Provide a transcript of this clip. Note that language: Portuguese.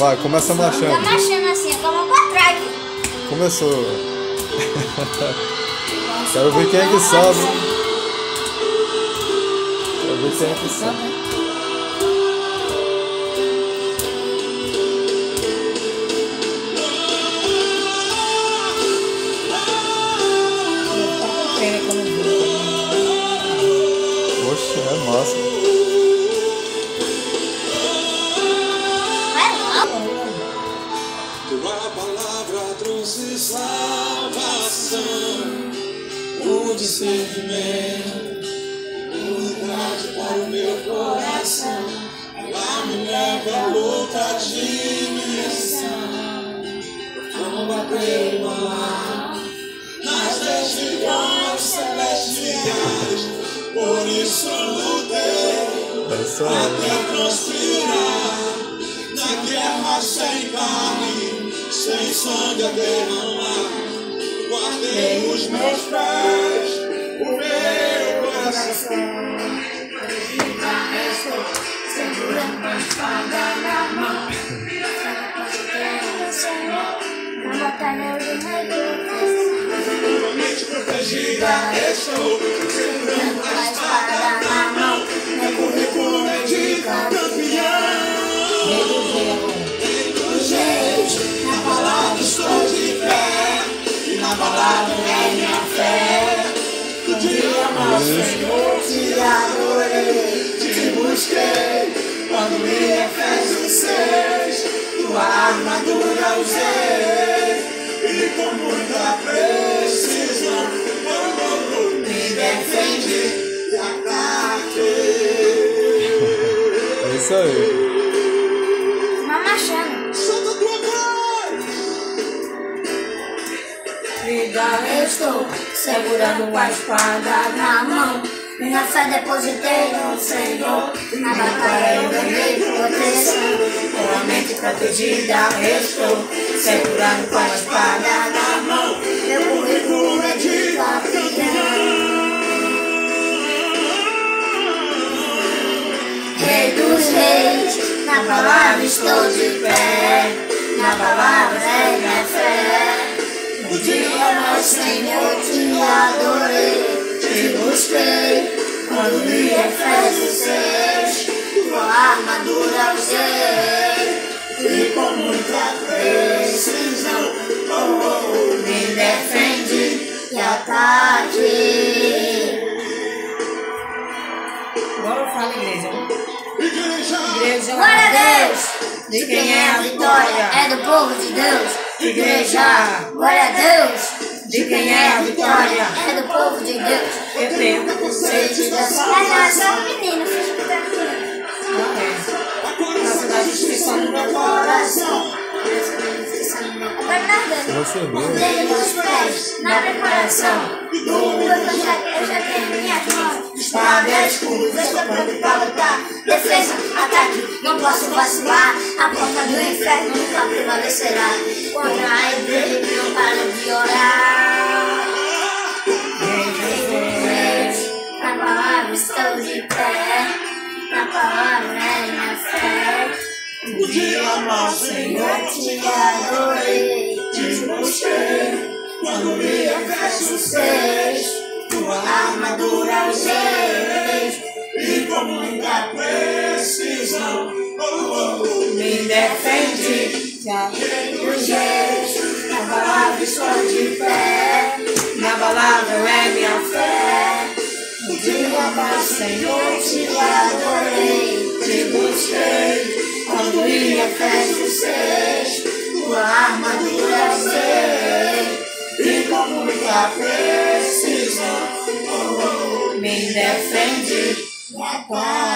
Vai, começa Tá marchando. marchando assim, com a mão pra trás. Começou. Quero ver quem é que sabe. Quero ver quem é que sabe. Oxe, é massa. Trouxe salvação, o discernimento, unidade para o meu coração. Ela me leva a outra dimensão. Combater o mal nas legiões celestiais. Por isso lutei até transpirar sem sangue a derramar. Guardei os meus pés, o meu coração. Segurando a espada na mão. Na batalha eu ganhei Totalmente protegida estou, Senhor te adorei, te busquei. Quando Efésios 6, tua armadura usei. E com muita precisão, eu me defendi e ataquei. É isso aí. Vida estou segurando a espada na mão. Minha fé depositei no Senhor. Na batalha eu ganhei proteção. Com a mente protegida estou segurando com a espada na mão. Meu currículo é de campeão. Rei dos reis, na palavra estou de pé. Na palavra é minha fé. O dia mais Senhor te adorei, te busquei. Quando li Efésios 6, tua armadura usei. E com muita precisão, oh, oh, me defendi e ataquei. Agora fala, igreja. Igreja! Igreja. Glória a Deus! De quem é a vitória? É do povo de Deus. Igreja! Glória a Deus! De quem é a vitória? É do povo de Deus. Eu tenho. Sede da salvação. menino, fiz o que tá aqui. Graça da justiça no meu coração. Agora nada. Você mesmo. Dei meus pés na preparação. Do meu evangelho eu já tenho minhas mãos. Espada, escudo, estou pronto pra lutar. Defesa, ataque, não posso vacilar. A porta do inferno nunca prevalecerá. Contra a igreja não para de orar. Na palavra estou de pé. Na palavra é minha fé. O dia mal, Senhor, te adorei. te busquei. Quando li Efésios 6, Tua armadura usei. e com muita precisão, oh, oh, Me defende. Do jeito, na palavra estou de pé. Na palavra é minha fé. Um dia mais, Senhor, te adorei. Te busquei. Quando li Efésios 6, tua armadura usei. e com muita precisão, oh, oh, Me defende. E ataquei.